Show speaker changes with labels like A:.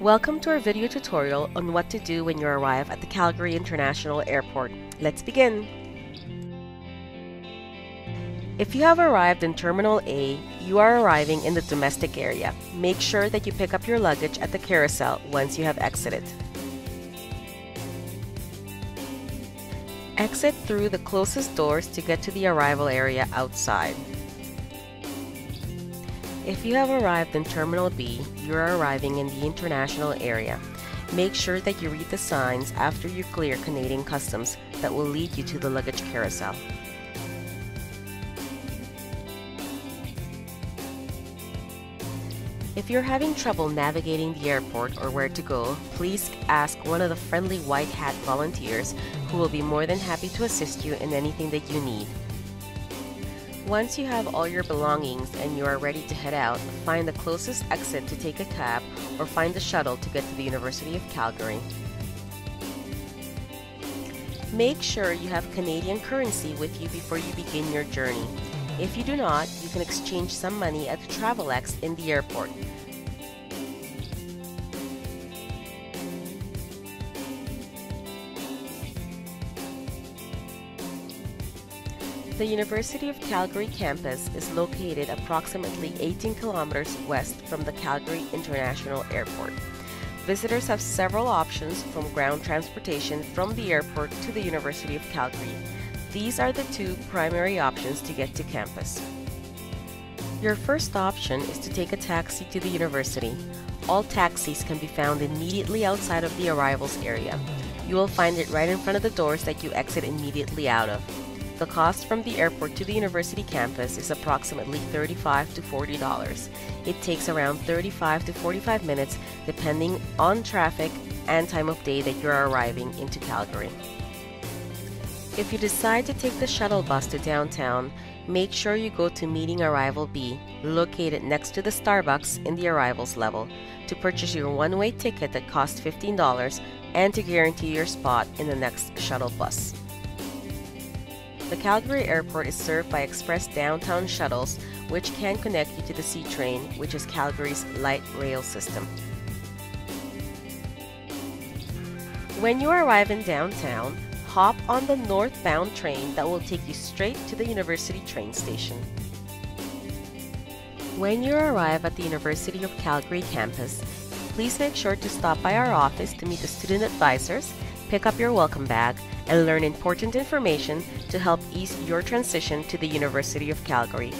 A: Welcome to our video tutorial on what to do when you arrive at the Calgary International Airport. Let's begin! If you have arrived in Terminal A, you are arriving in the domestic area. Make sure that you pick up your luggage at the carousel once you have exited. Exit through the closest doors to get to the arrival area outside. If you have arrived in Terminal B, you are arriving in the international area. Make sure that you read the signs after you clear Canadian Customs that will lead you to the luggage carousel. If you're having trouble navigating the airport or where to go, please ask one of the friendly white hat volunteers who will be more than happy to assist you in anything that you need. Once you have all your belongings and you are ready to head out, find the closest exit to take a cab or find the shuttle to get to the University of Calgary. Make sure you have Canadian currency with you before you begin your journey. If you do not, you can exchange some money at Travelex in the airport. The University of Calgary campus is located approximately 18 kilometers west from the Calgary International Airport. Visitors have several options from ground transportation from the airport to the University of Calgary. These are the two primary options to get to campus. Your first option is to take a taxi to the university. All taxis can be found immediately outside of the arrivals area. You will find it right in front of the doors that you exit immediately out of. The cost from the airport to the university campus is approximately 35 to $40. It takes around 35 to 45 minutes depending on traffic and time of day that you're arriving into Calgary. If you decide to take the shuttle bus to downtown, make sure you go to Meeting Arrival B, located next to the Starbucks in the arrivals level, to purchase your one-way ticket that costs $15 and to guarantee your spot in the next shuttle bus. The Calgary Airport is served by express downtown shuttles, which can connect you to the CTrain, which is Calgary's light rail system. When you arrive in downtown, hop on the northbound train that will take you straight to the University train station. When you arrive at the University of Calgary campus, please make sure to stop by our office to meet the student advisors, pick up your welcome bag, and learn important information to help ease your transition to the University of Calgary.